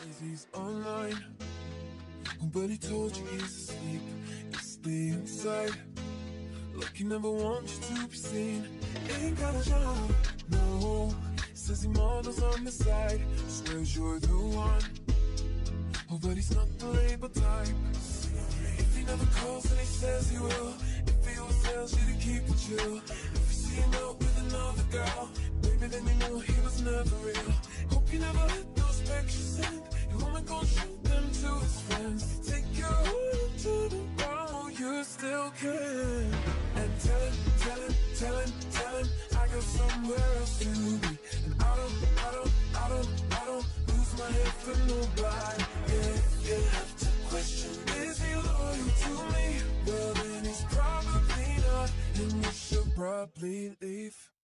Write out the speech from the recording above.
Says he's online, but he told you he's asleep. You stay inside, like he never wants you to be seen. Ain't got a job, no. Says he models on the side, swears you're the one. Oh, but he's not the label type. If he never calls and he says he will, if he always tells you to keep it chill, hands Take your heart to the ground You still can. And tell him, tell him, tell him, tell him I got somewhere else to be. And I don't, I don't, I don't, I don't Lose my head for nobody. Yeah, you have to question Is he loyal to me? Well then he's probably not. And you should probably leave.